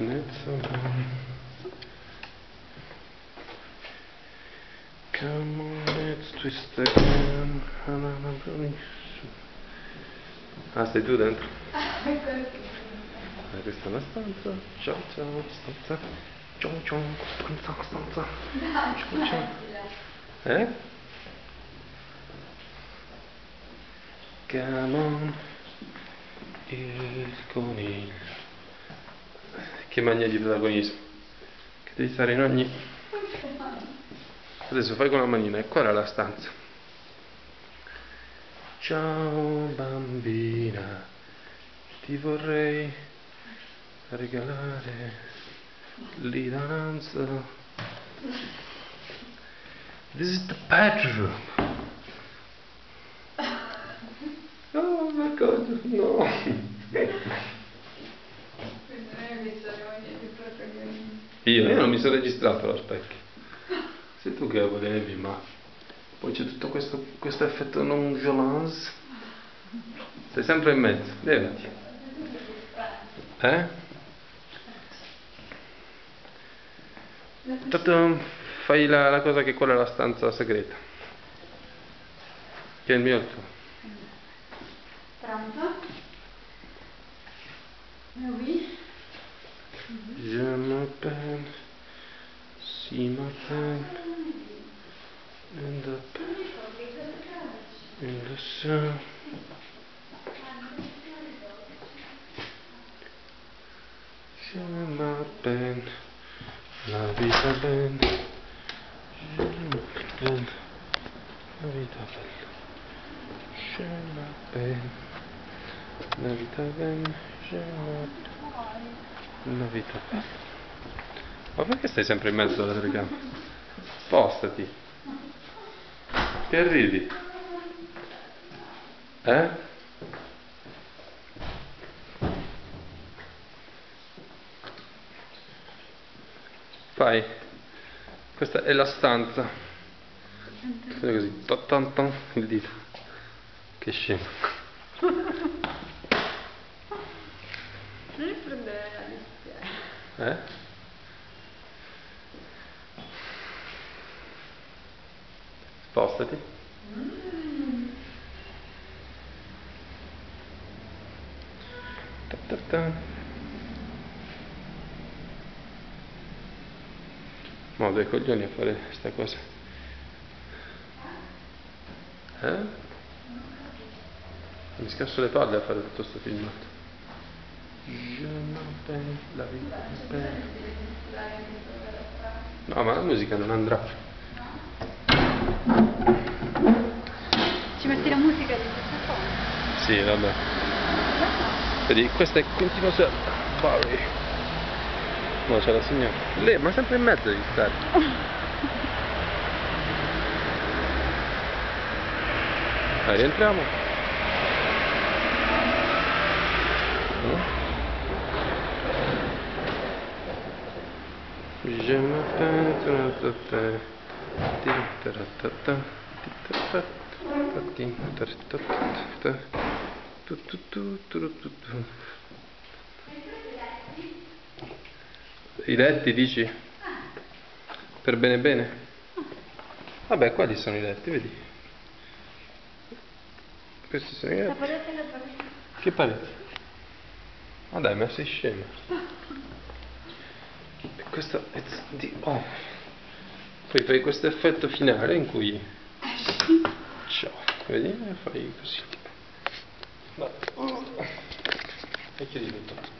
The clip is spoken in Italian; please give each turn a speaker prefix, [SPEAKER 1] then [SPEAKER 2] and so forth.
[SPEAKER 1] On. Come on, let's twist again. Ah, stai tu dentro? Eh, questa è una stanza. Ciao ciao, stanza. Ciao ciao, stanza, stanza. Ciao ciao. Eh? Come on, il coniglio. Che magna di protagonismo. Che devi stare in ogni... Adesso fai con la manina, e qua era la stanza. Ciao bambina, ti vorrei regalare l'idanza. This is the bedroom. Oh my god, no. Io, io non mi sono registrato allo specchio. Sei tu che lo volevi, ma poi c'è tutto questo, questo effetto nonchalance. Sei sempre in mezzo, levati. Eh? Tanto fai la, la cosa che quella è la stanza segreta. Che è il mio il tuo.
[SPEAKER 2] Pronto? Oui.
[SPEAKER 1] Je m'appelle, si m'appelle, and up in the sun. Je m'appelle, la vita bene, je m'appelle, la vita bella. Je m'appelle, la vita bene, je m'appelle. Una vita bella. Ma perché stai sempre in mezzo alla telecamera? Spostati. Che arrivi? Eh? Fai. Questa è la stanza. Fai così. Tan tan il dito. Che scemo.
[SPEAKER 2] Non prendere la.
[SPEAKER 1] Eh? Spostati. Ta ta. Mo dei coglioni a fare sta cosa. Eh? Mi scasso le palle a fare tutto sto filmato. No, ma la musica non andrà.
[SPEAKER 2] Metti la musica di questa cosa?
[SPEAKER 1] Sì, vabbè. Vedi, questa è continuosa Barry. No, c'è la signora. Lei, ma sempre in mezzo di stare. Dai, rientriamo. Je m'appelle I letti dici? Per bene bene? Vabbè, qua ci sono i letti, vedi? Questi sono i letti. Che pareti? Ma dai, ma sei scema. E questo è di oh. Poi fai questo effetto finale in cui vedi? Fai così. No. E chiudi tutto.